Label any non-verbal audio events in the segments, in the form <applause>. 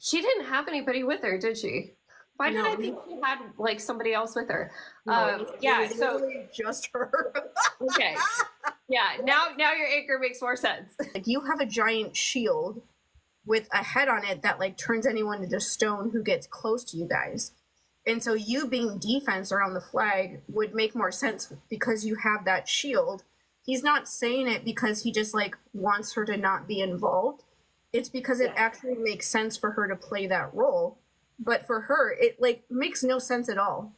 She didn't have anybody with her, did she? Why did No. I think she had like somebody else with her? No, Um, it was yeah, so just her. <laughs> okay. Yeah, now now your anchor makes more sense. like you have a giant shield with a head on it that like turns anyone into stone who gets close to you guys. And so you being defense around the flag would make more sense because you have that shield. He's not saying it because he just like wants her to not be involved. It's because it Yeah. actually makes sense for her to play that role. But for her, it like makes no sense at all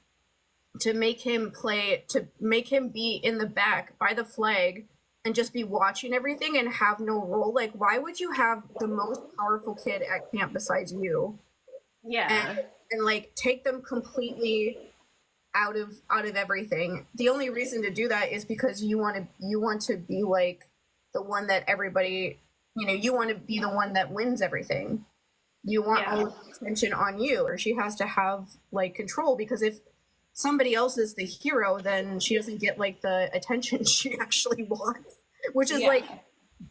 to make him play to make him be in the back by the flag and just be watching everything and have no role like why would you have the most powerful kid at camp besides you Yeah. and, and like take them completely out of out of everything the only reason to do that is because you want to you want to be like the one that everybody you know you want to be the one that wins everything. You want Yeah. all the attention on you or she has to have like control because if somebody else is the hero then she doesn't get like the attention <laughs> she actually wants which is Yeah. like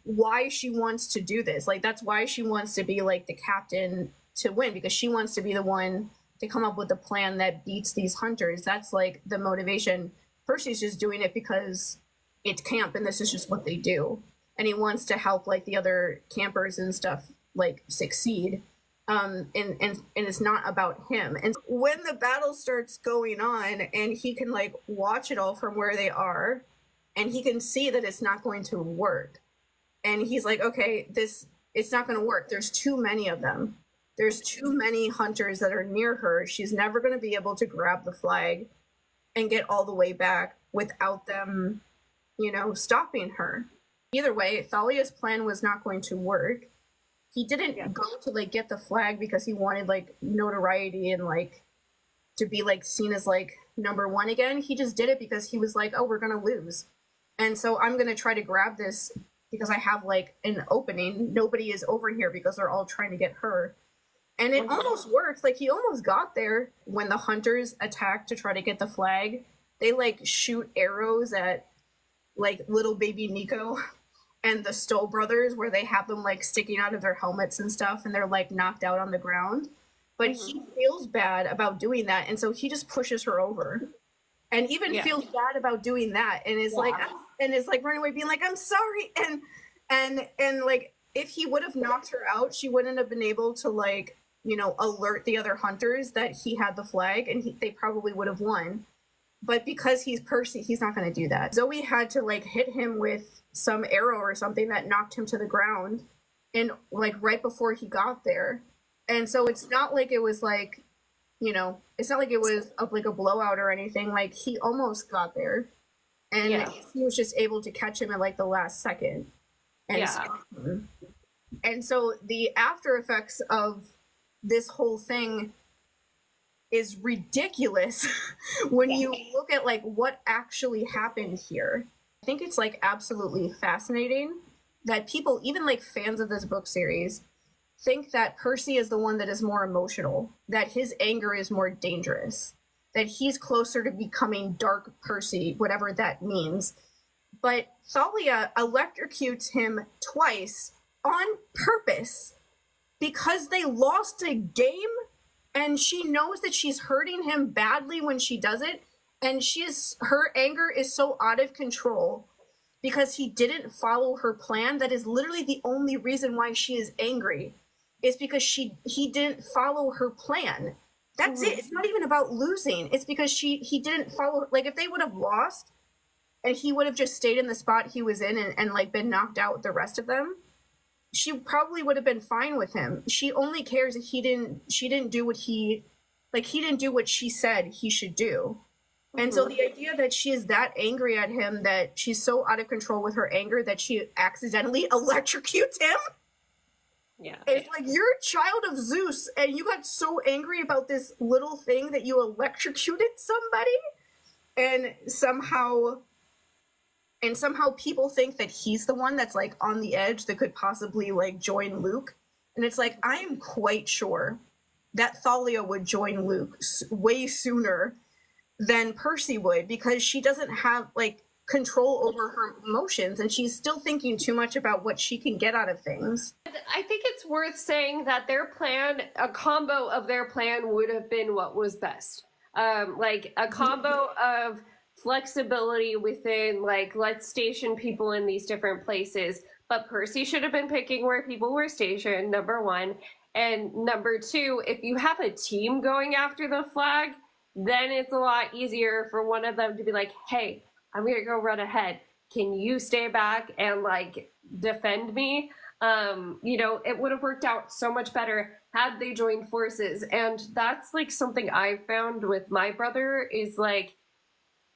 why she wants to do this. Like that's why she wants to be like the captain to win because she wants to be the one to come up with a plan that beats these hunters. That's like the motivation. Percy's just doing it because it's camp and this is just what they do and he wants to help like the other campers and stuff like succeed. Um and and and it's not about him. And when the battle starts going on and he can like watch it all from where they are and he can see that it's not going to work and he's like okay this it's not going to work. There's too many of them. There's too many hunters that are near her. She's never going to be able to grab the flag and get all the way back without them you know stopping her either way thalia's plan was not going to work. He didn't Yeah. go to like get the flag because he wanted like notoriety and like to be like seen as like number one again. He just did it because he was like oh we're gonna lose. And so i'm gonna try to grab this because i have like an opening. Nobody is over here because they're all trying to get her. And it Mhm. almost worked. Like he almost got there when the hunters attack to try to get the flag. They like shoot arrows at like little baby nico <laughs> and the Stoll brothers where they have them like sticking out of their helmets and stuff and they're like knocked out on the ground. But he mm-hmm. feels bad about doing that and so he just pushes her over. And even Yeah. feels bad about doing that and is like Yeah. and is like running away being like I'm sorry and and and like if he would have knocked her out she wouldn't have been able to like you know alert the other hunters that he had the flag and he, they probably would have won but because he's Percy, he's not going to do that. Zoe had to like hit him with some arrow or something that knocked him to the ground, and like right before he got there, and so it's not like it was like, you know, it's not like it was up like a blowout or anything. Like he almost got there, and Yeah. he was just able to catch him at like the last second, and Yeah. And so the after effects of this whole thing is ridiculous <laughs> when you look at like what actually happened here. I think it's like absolutely fascinating that people, even like fans of this book series, think that Percy is the one that is more emotional, that his anger is more dangerous, that he's closer to becoming Dark Percy, whatever that means. But Thalia electrocutes him twice on purpose because they lost a game and she knows that she's hurting him badly when she does it. And she's her anger is so out of control because he didn't follow her plan. That is literally the only reason why she is angry is because she he didn't follow her plan. That's it. It's not even about losing. It's because she he didn't follow like if they would have lost and he would have just stayed in the spot he was in and, and like been knocked out with the rest of them she probably would have been fine with him. She only cares that he didn't she didn't do what he like he didn't do what she said he should do. And so mm-hmm. the idea that she is that angry at him that she's so out of control with her anger that she accidentally <laughs> electrocutes him. Yeah. It's like you're a child of Zeus and you got so angry about this little thing that you electrocuted somebody and somehow and somehow people think that he's the one that's like on the edge that could possibly like join Luke. And it's like I am quite sure that Thalia would join Luke way sooner than Percy would because she doesn't have like control over her emotions and she's still thinking too much about what she can get out of things. I think it's worth saying that their plan, a combo of their plan would have been what was best. Um, like a combo of flexibility within, like, let's station people in these different places. But Percy should have been picking where people were stationed, number one. And number two, if you have a team going after the flag, then it's a lot easier for one of them to be like, hey, I'm gonna go run ahead. Can you stay back and like defend me? Um, you know, it would have worked out so much better had they joined forces. And that's like something I found with my brother is like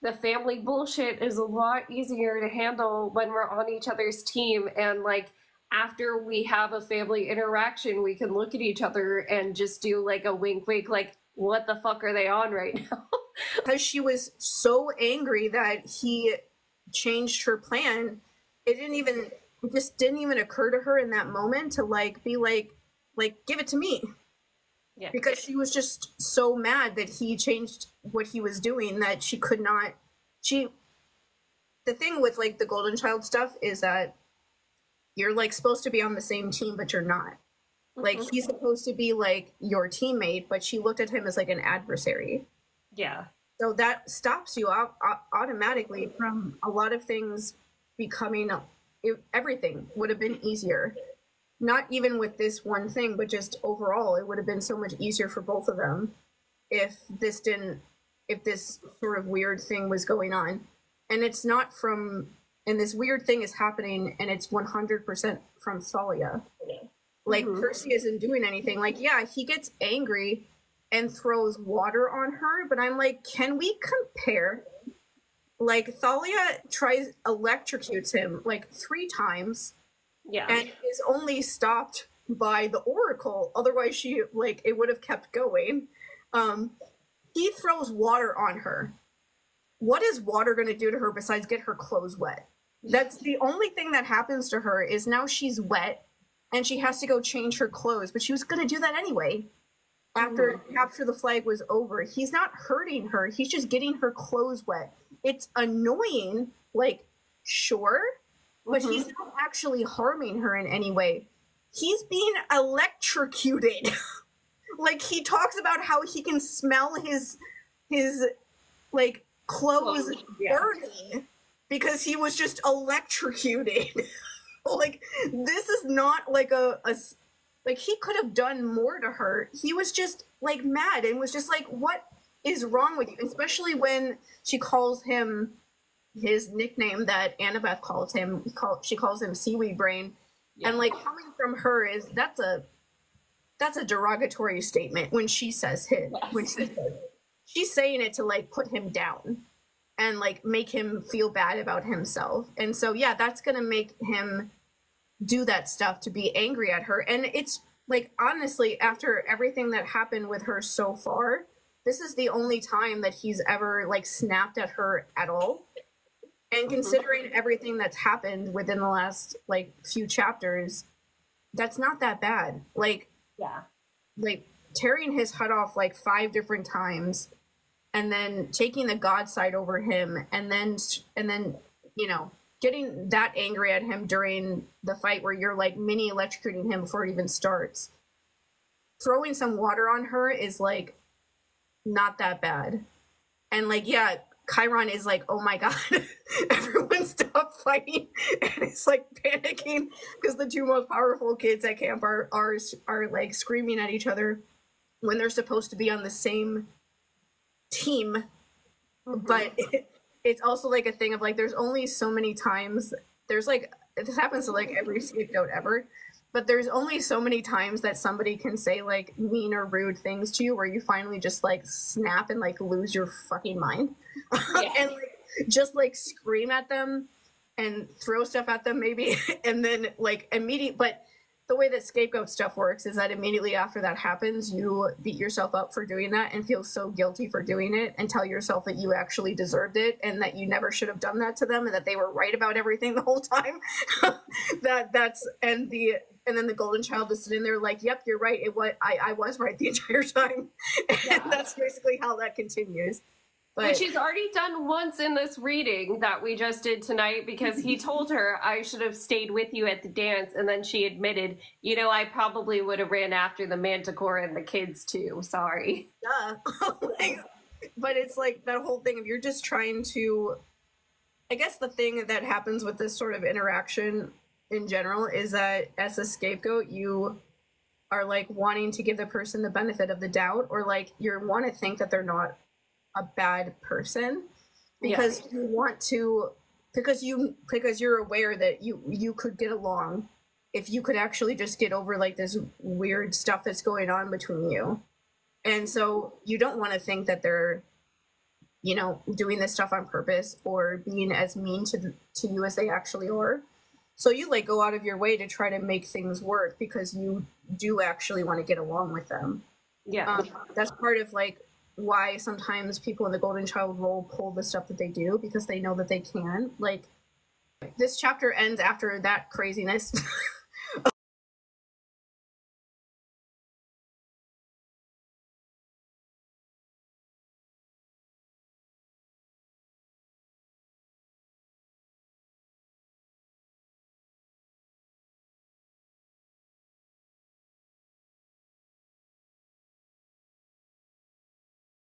the family bullshit is a lot easier to handle when we're on each other's team and like after we have a family interaction we can look at each other and just do like a wink wink like what the fuck are they on right now? <laughs> Because she was so angry that he changed her plan it didn't even it just didn't even occur to her in that moment to like be like like give it to me yeah. Because she was just so mad that he changed what he was doing that she could not she the thing with like the golden child stuff is that you're like supposed to be on the same team but you're not. Like Mhm. he's supposed to be like your teammate but she looked at him as like an adversary. Yeah. So that stops you au- automatically from a lot of things becoming everything would have been easier not even with this one thing but just overall it would have been so much easier for both of them if this didn't if this sort of weird thing was going on. And it's not from and this weird thing is happening and it's 100% from Thalia. Like Mhm. Percy isn't doing anything. Like yeah he gets angry and throws water on her but i'm like can we compare? Like thalia tries electrocutes him like three times yeah. and is only stopped by the oracle. Otherwise she like it would have kept going. Um he throws water on her. What is water going to do to her besides get her clothes wet? That's the only thing that happens to her is now she's wet and she has to go change her clothes but she was going to do that anyway. After capture the flag was over. He's not hurting her. He's just getting her clothes wet. It's annoying like sure but Mhm. he's not actually harming her in any way. He's being electrocuted. <laughs> Like he talks about how he can smell his his like clothes Clothes, yeah. burning because he was just electrocuted. <laughs> Like this is not like a, a like he could have done more to her. He was just like mad and was just like what is wrong with you? Especially when she calls him his nickname that annabeth calls him call, she calls him seaweed brain. Yeah. and like coming from her is that's a that's a derogatory statement when she says his when she says she's saying it to like put him down and like make him feel bad about himself. And so yeah that's gonna make him do that stuff to be angry at her. And it's like honestly after everything that happened with her so far this is the only time that he's ever like snapped at her at all and Mhm. considering everything that's happened within the last like few chapters that's not that bad. Like yeah. like tearing his head off like five different times and then taking the god side over him and then and then you know getting that angry at him during the fight where you're like mini electrocuting him before it even starts. Throwing some water on her is like not that bad. And like yeah chiron is like oh my god <laughs> everyone stop fighting. And it's like panicking because the two most powerful kids at camp are are are like screaming at each other when they're supposed to be on the same team. Mm-hmm. But it, <laughs> it's also like a thing of like there's only so many times there's like this happens to like every scapegoat ever but there's only so many times that somebody can say like mean or rude things to you where you finally just like snap and like lose your fucking mind Yeah. <laughs> and like just like scream at them and throw stuff at them maybe <laughs> and then like immediate but the way that scapegoat stuff works is that immediately after that happens you beat yourself up for doing that and feel so guilty for doing it and tell yourself that you actually deserved it and that you never should have done that to them and that they were right about everything <laughs> the whole time. <laughs> That that's and the and then the golden child is sitting there like yep you're right. It was i, I was right the <laughs> entire time. And Yeah. that's basically how that continues But Which he's already done once in this reading that we just did tonight because he told her I should have stayed with you at the dance, and then she admitted, you know, I probably would have ran after the manticore and the kids too. Sorry. duh. <laughs> But it's like that whole thing of you're just trying to I guess the thing that happens with this sort of interaction in general is that as a scapegoat you are like wanting to give the person the benefit of the doubt or like you want to think that they're not a bad person because you want to because you because you're aware that you you could get along if you could actually just get over like this weird stuff that's going on between you. And so you don't want to think that they're you know doing this stuff on purpose or being as mean to to you as they actually are. So you like go out of your way to try to make things work because you do actually want to get along with them. Yeah. um, that's part of like why sometimes people in the golden child role pull the stuff that they do because they know that they can. Like this chapter ends after that craziness <laughs>